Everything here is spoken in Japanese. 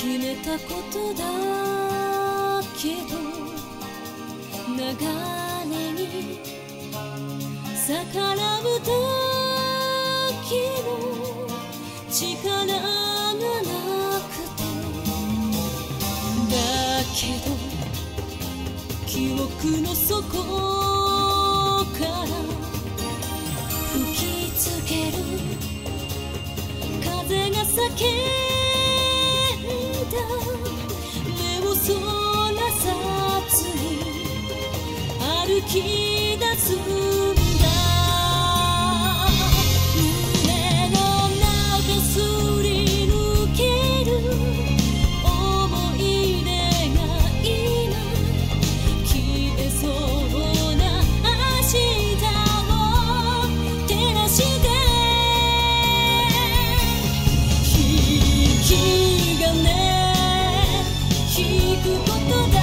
決めたことだけど流れに逆らう時も力がなくてだけど記憶の底から吹きつける風が叫ん歩き出すんだ胸の中すり抜ける思い出が今消えそうな明日を照らして引き金引くことだ